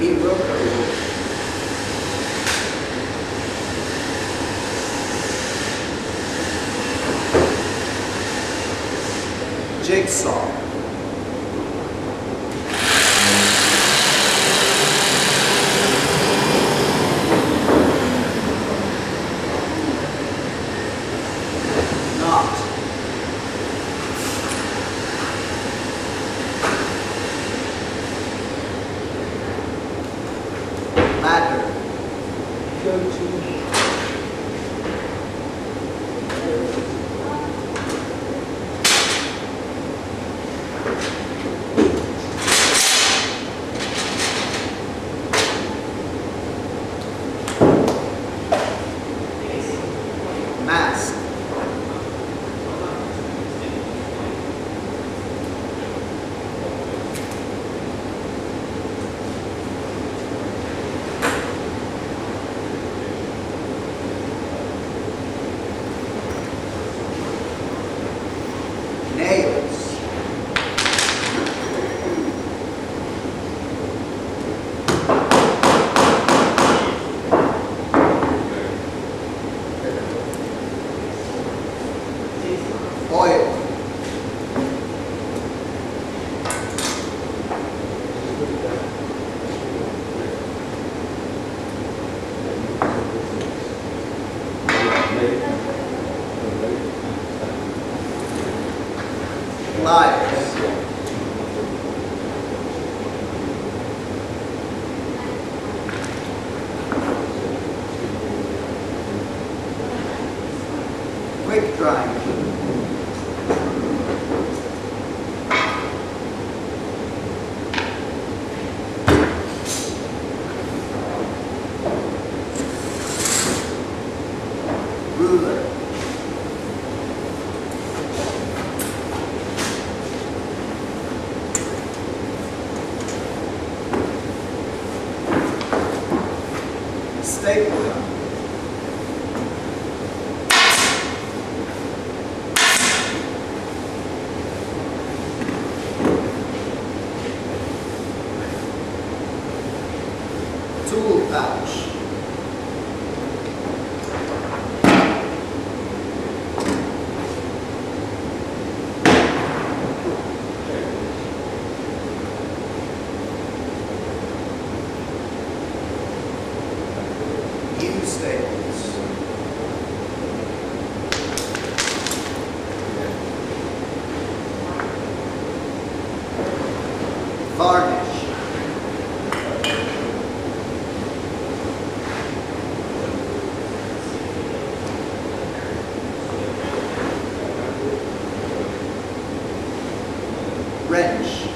Iroko. Jigsaw. Mask. Pliers. Quick drying. Stapler. Tool statements. Varnish. Wrench.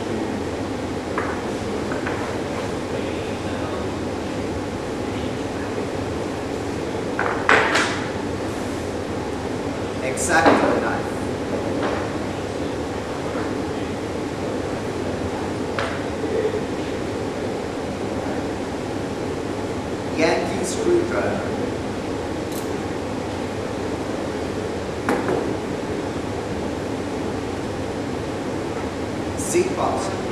Yankee screwdriver. Seat.